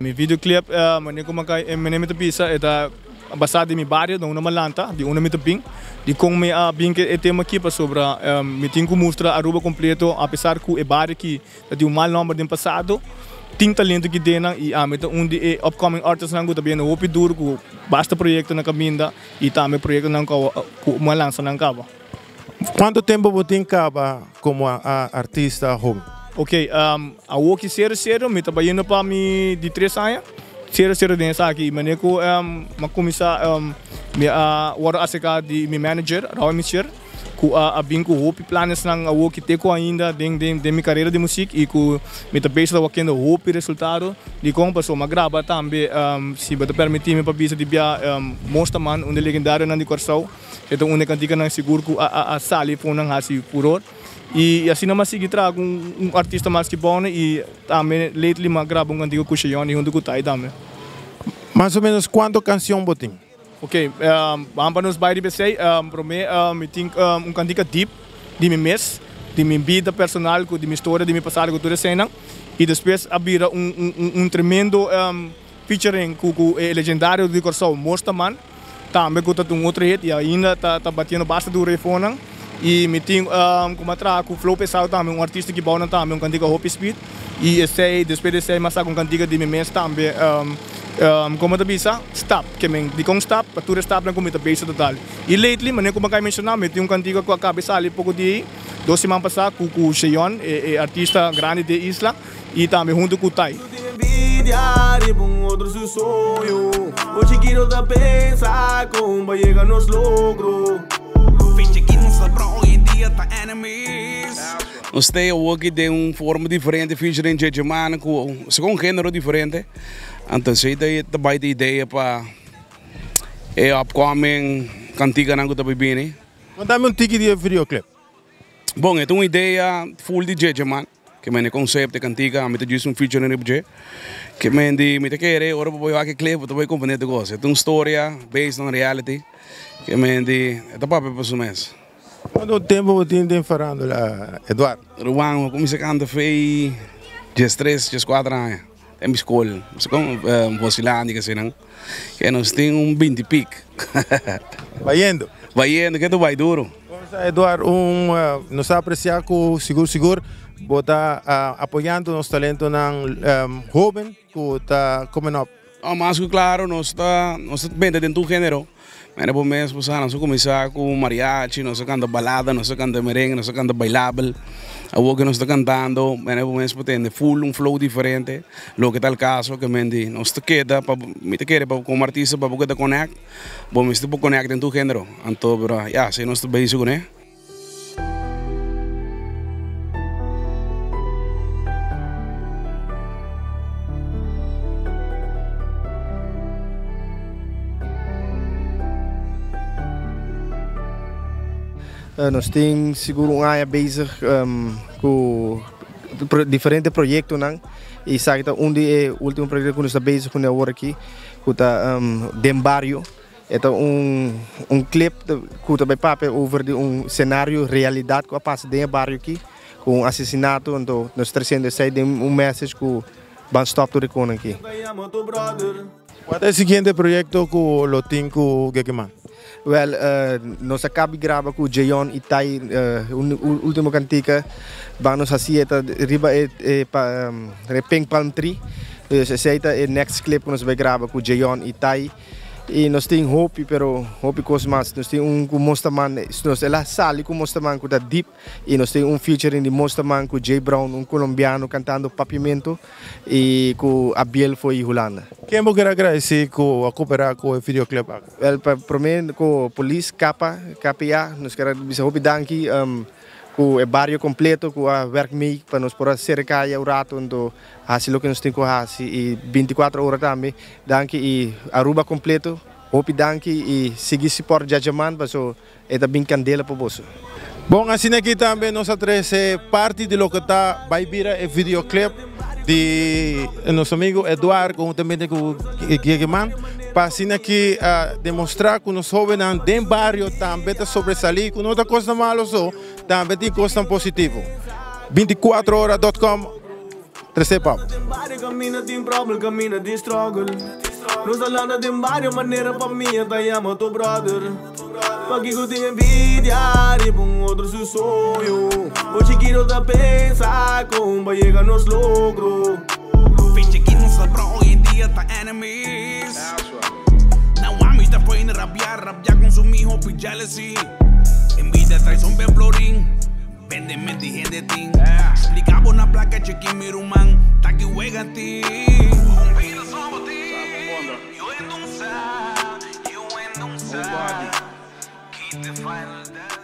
Mi videoclip, uh, mane ko makai, eh, mane mito pisa, eta basado mi barrio, da una malanta, di una mito ping, di kong me a bing que tema aqui para sobre, um, me tenho que mostrar Aruba completo, apesar que o barrio que de um mal nome do passado, tem talento que tem e a meta um de upcoming artists nango também no opi duro com basta projeto na caminda e também projeto não com uma lança cava. Quanto tempo você tem como a artista home? Ok, um, a woki ser ser, me trabalhando para mim de três anos. Ser ser dentro aqui, mas eu um, começar um, a uh, wara asika di mi manager, Raul Michel. ku a uh, abin ko hope planos ng awo kite ko ainda ding ding ding mi carreira de música e ku me ta base da wakendo hope resultado di kong paso magraba tambe um, si bata permitir me pabisa di bia um, monster man un legendário nan di Corsau ito une kantika nang siguro ku a, a, a sali po nang hasi puror e assim não mas trago um, um artista mais que bom e também lately magraba um cantigo com o Cheyenne e junto com o Tai também mais ou menos quanto canção okay, um, vamos nos bij die BC. Um, para mim, um, eu tenho um, um candidato deep de mim mês, de minha vida personal, de minha história, de minha passada, com toda a cena. E depois abrir um, um, um tremendo um, featuring com o legendário de Corsão, Mostaman. Também com um outro hit e ainda está tá batendo bastante do refone. E me tenho um, como atrás com o Flow Pesado também, um artista que bom também, um candidato Hope Speed. E esse, depois desse, mas com um candidato de mim mês também. Um, um, como ta bisa stop kemeng di kong stop patura stop lang kumita base total e lately manen ko magkay mention namin yung kantiga ko akabe sali po ko di dosi man pasa kuku Sheyon e, e artista grande de isla e também junto com o Tai outro sonho Hoje quiero da pensa com vai chegar nos logros Que sabe hoje dia tá de uma forma diferente, finge em Jejemana, com um gênero diferente. Então, se daí também de ideia para é upcoming cantiga nango também bem. Conta-me um tique de videoclip. Bom, é uma ideia full de Jejemana. que me concept de cantiga, me te um feature no budget, que me di me te quere, ora vou aqui clip, vou companhia de gosto. É uma história based on reality, que me di, é da papo para mês. Quanto tempo você tem falando lá, Eduardo? Ruang, comecei a cantar foi 13, 4 anos. É minha escola. Você como Vocilândia, que senão, que nós temos um 20 pico. Vai indo? Vai indo, que tu vai duro. Eduardo, um, uh, nos apreciar com o Seguro Seguro, está uh, apoiando nosso talento ng um, jovem que está coming up. Oh, mas claro, nós está nós está bem dentro do gênero. Mas por mês, nós começar com mariachi, nós canta balada, nós canta merengue, nós canta bailável. algo que nos está cantando, me momento potente, full, un flow diferente, lo que está el caso, que me di, nos te queda, pa, me te quiere, pa, como artista, para poder connect, bom, me estoy connect en tu género, entonces, pero ya, si no estoy basic con él. Uh, nós temos seguro um ano bezig um, com diferentes projetos não e sabe que um de último projeto que nós estamos bezig com agora aqui que está um, dem barrio. Então um um clip que também papel over de um cenário realidade que passa dentro do barrio aqui com um assassinato então nós trazendo esse um message que van stop to recon aqui qual é o seguinte projeto que o tem com o Gekeman Well, uh, nós acabamos de gravar com o Jayon Itai, uh, uh último cantica, vamos fazer esta riba e, e pa, um, Pink Palm Tree. Essa é o next clip que nós vamos gravar com o Jayon Itai. E nós temos hope, pero hope com mais. Nós temos um com Monsterman, nós ela sali com Monsterman com da Deep e nós temos um featuring de Monsterman com Jay Brown, um colombiano cantando Pavimento e com Abiel foi Holanda. Quem você quer agradecer com a cooperar com o videoclip? Para mim, com a polícia, capa, KPA, nós queremos hope danke um, o barrio completo, com a work me para nós poder cercar o rato, então assim que nós temos que fazer e 24 horas também, danke e Aruba completo, hope danke e seguir suporte de Jajaman, para so é também candela para você. Bom, assim aqui também nós traz parte de lo que está vai vir o videoclip de nosso amigo Eduardo, também com o Guilherme, para assim aqui uh, demonstrar que os jovens do barrio também sobresalir, com outra coisa mal só, também tem coisa positiva. 24horas.com, 13 papo. brother. Que tenho envidia outro seu sonho. Hoje quero da pensar como vai chegar nos logros. Finge que não tá enemies. la peine, rabiar, rap ya con sus mijos, pichales sí. Envidia, traición, ven florín. Véndeme, dije de ti. Explicaba una placa, chequín, mi rumán. Taki, juega a ti. You end on side, you end on side. Final down.